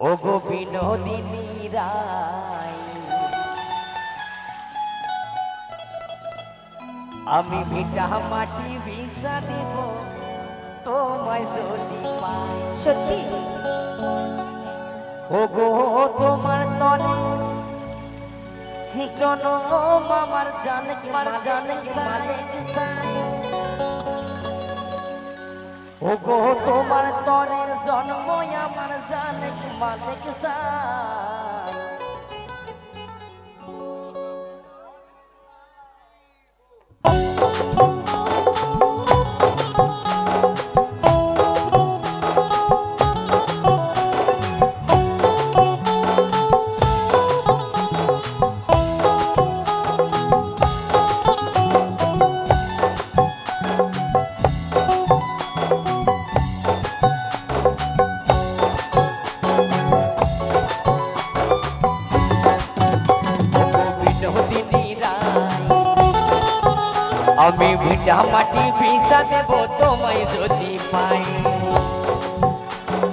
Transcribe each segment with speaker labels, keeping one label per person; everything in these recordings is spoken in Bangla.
Speaker 1: ও গো বিনোদিনী আমি ভিটা মাটি ভিসা দিব তোমায় যদি
Speaker 2: সত্যি?
Speaker 1: ও গো তোমার তনে জনম আমার জানক মার জানক মালিক ওগো তোমার তনে জন্ম আমার জানে মালিক সা আমি ভিটা মাটি ভিসা দেব তোমায় যদি পাই।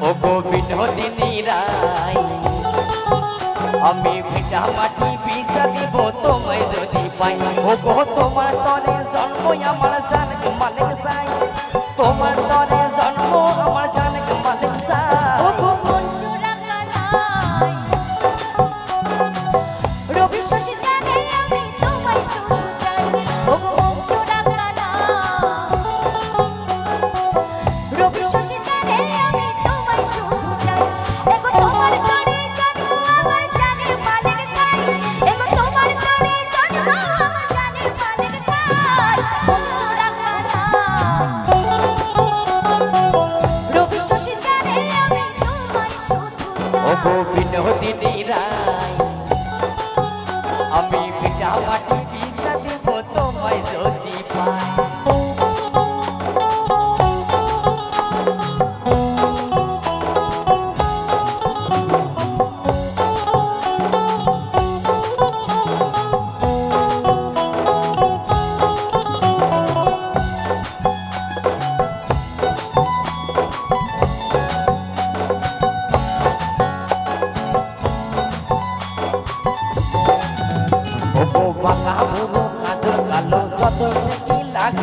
Speaker 1: ওগো বিনোদিনী রাই, আমি ভিটা মাটি ভিসা দেব তোমায় যদি পাই।
Speaker 2: ওগো তোমার তরে জন্ম আমার জান মালিক সাই, তোমার তরে জন্ম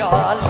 Speaker 1: jolly.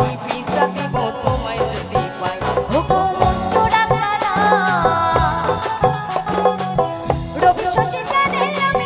Speaker 1: 就是在那个